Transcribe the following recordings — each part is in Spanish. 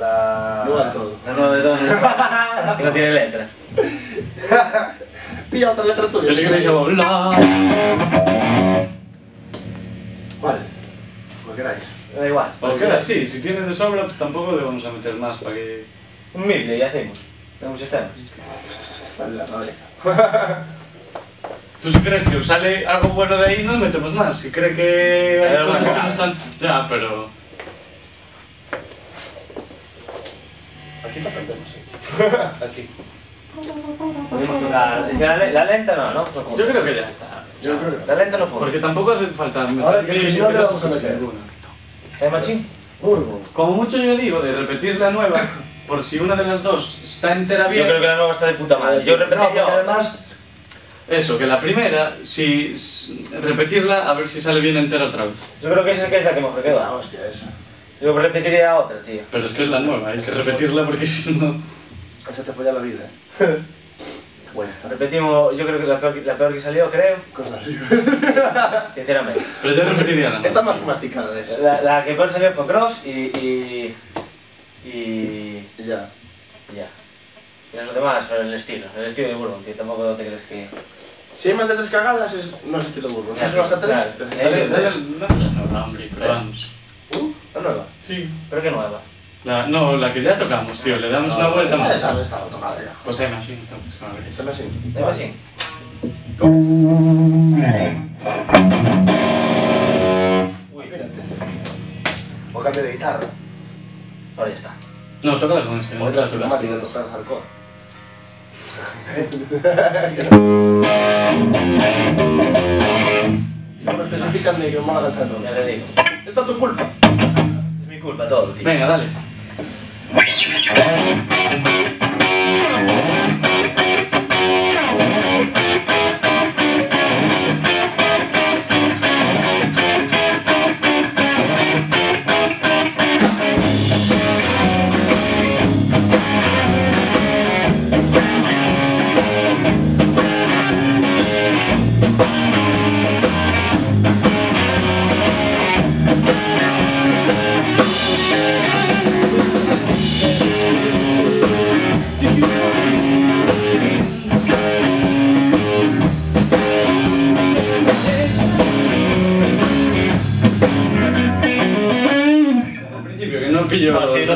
La... Igual todo. De dos. que no tiene letra. Pilla otra letra tuya. Yo sé que le digo la. ¿Cuál? Lo que queráis. Da igual. Porque ahora sí, si tiene de sobra, tampoco le vamos a meter más para que. Un midley ya hacemos. Tenemos escena. Vale, la cabeza. Tú si crees que sale algo bueno de ahí, no metemos más. Si cree que hay Hay algo cosas que no cagado. están. Ya, pero. Aquí está cantemos, sí. Aquí. Podemos tocar. La, la lenta no, ¿no? No. Yo creo que ya está. Yo creo que La lenta no puedo. Porque tampoco hace falta Ahora, que si no, le vamos a meter. ¿Hay machín? Burgo. Como mucho yo digo de repetir la nueva, por si una de las dos está entera Yo bien. creo que la nueva está de puta madre. Yo No, porque yo. además... Eso, que la primera, si repetirla, a ver si sale bien entera otra vez. Yo creo que esa es la que mejor queda. hostia, esa. Yo repetiría otra, tío. Pero es que es la nueva, hay que repetirla porque si no. Esa te folla la vida, eh. Qué buena está. Repetimos, yo creo que la peor, la peor que salió, creo, Cosas así. sinceramente. Pero yo repetiría la Está más masticada de esa. La, la que peor salió fue Cross y. y. y. Y ya. y ya. Y los demás, pero el estilo, el estilo de Bourbon, tío. Tampoco te crees que. Si hay más de tres cagadas, es... no es estilo burgo. Si hasta tres, claro. es Eh, estilo dale la nueva, hombre, pero nueva. Sí. Pero qué nueva. La, no, la que ya tocamos, tío, le damos una vuelta más. Esa no estaba tocada ya. Pues Time Machine, entonces, a no es así. ¿Hay machín? Uy, Fíjate. O cante de guitarra. ahora ya está. No, tócala con ese, no Otra te la automática todas. tocar hardcore. No me especifican de que Málaga es el Ya te digo. Esto es tu culpa. Es mi culpa todo, tío. Venga, dale.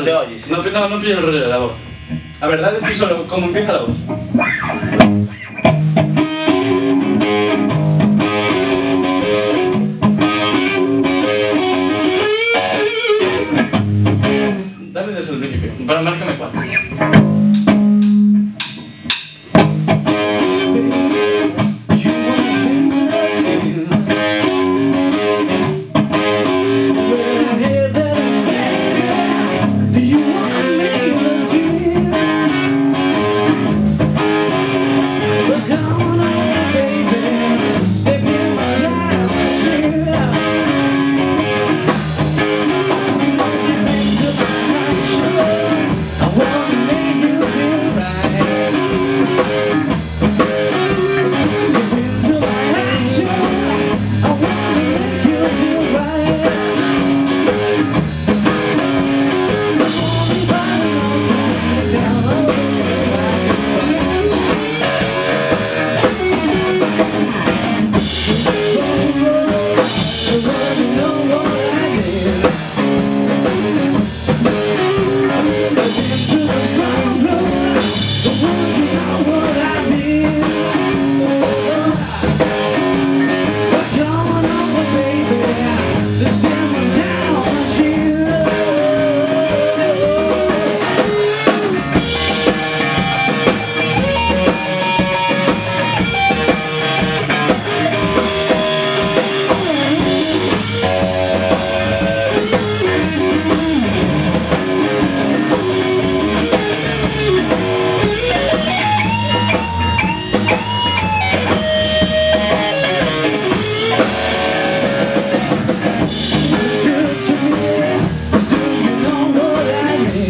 Te oyes. No, no, no pillo el rollo de la voz. A ver, dale tú solo cómo empieza la voz. Dale desde el principio. Para márcame cuatro.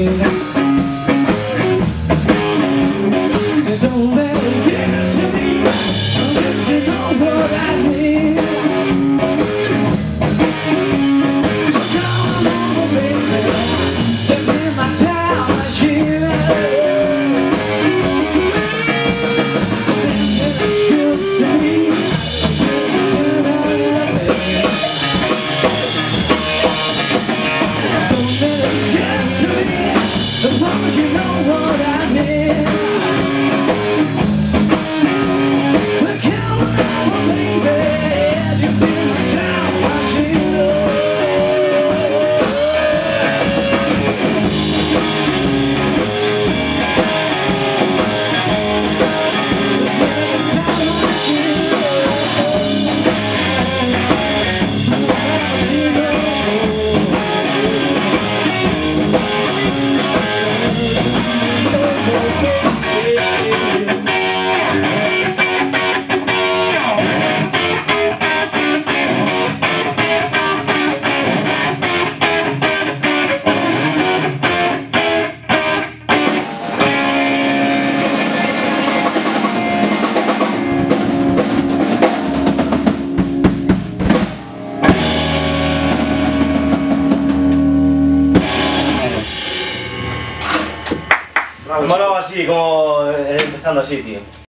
Set me así, como eh, empezando así, tío.